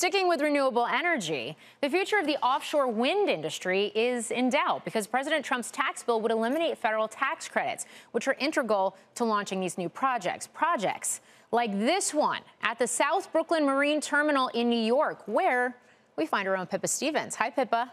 Sticking with renewable energy, the future of the offshore wind industry is in doubt because President Trump's tax bill would eliminate federal tax credits, which are integral to launching these new projects. Projects like this one at the South Brooklyn Marine Terminal in New York, where we find our own Pippa Stevens. Hi, Pippa.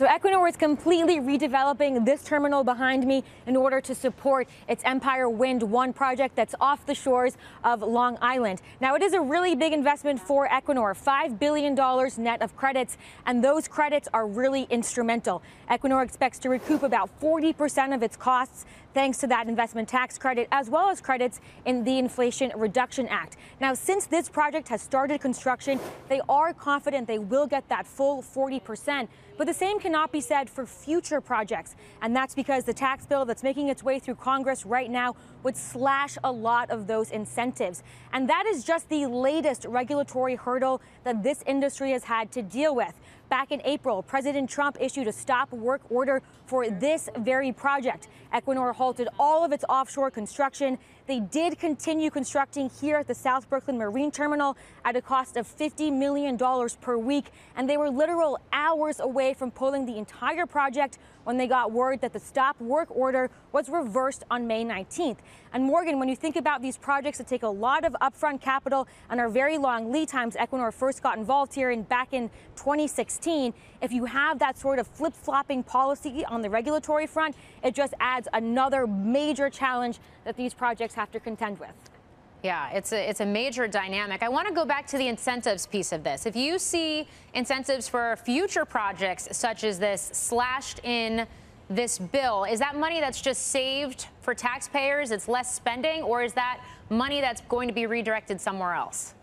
So Equinor is completely redeveloping this terminal behind me in order to support its Empire Wind 1 project that's off the shores of Long Island. Now, it is a really big investment for Equinor, $5 billion net of credits, and those credits are really instrumental. Equinor expects to recoup about 40% of its costs thanks to that investment tax credit, as well as credits in the Inflation Reduction Act. Now, since this project has started construction, they are confident they will get that full 40%. But the same cannot be said for future projects. And that's because the tax bill that's making its way through Congress right now would slash a lot of those incentives. And that is just the latest regulatory hurdle that this industry has had to deal with. Back in April, President Trump issued a stop work order for this very project. Equinor halted all of its offshore construction. They did continue constructing here at the South Brooklyn Marine Terminal at a cost of $50 million per week, and they were literal hours away from pulling the entire project when they got word that the stop work order was reversed on May 19th. And Morgan, when you think about these projects that take a lot of upfront capital and are very long lead times, Equinor first got involved here in back in 2016. If you have that sort of flip-flopping policy on the regulatory front, it just adds another major challenge that these projects have to contend with. Yeah, it's a, it's a major dynamic. I want to go back to the incentives piece of this. If you see incentives for future projects such as this slashed in this bill, is that money that's just saved for taxpayers, it's less spending, or is that money that's going to be redirected somewhere else?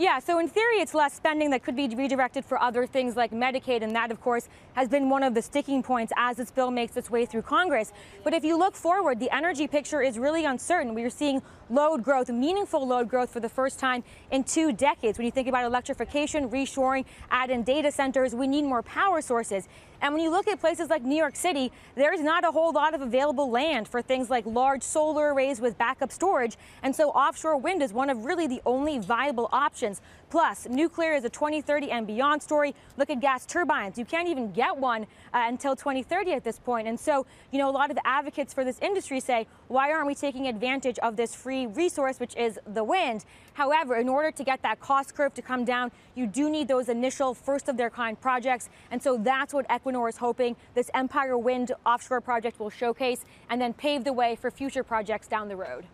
Yeah, so in theory, it's less spending that could be redirected for other things like Medicaid, and that, of course, has been one of the sticking points as this bill makes its way through Congress. But if you look forward, the energy picture is really uncertain. We are seeing load growth, meaningful load growth for the first time in two decades. When you think about electrification, reshoring, add in data centers, we need more power sources. And when you look at places like New York City, there's not a whole lot of available land for things like large solar arrays with backup storage. And so offshore wind is one of really the only viable options. Plus, nuclear is a 2030 and beyond story. Look at gas turbines. You can't even get one uh, until 2030 at this point. And so, you know, a lot of the advocates for this industry say, why aren't we taking advantage of this free resource, which is the wind? However, in order to get that cost curve to come down, you do need those initial first of their kind projects. And so that's what Equinor is hoping this Empire Wind offshore project will showcase and then pave the way for future projects down the road.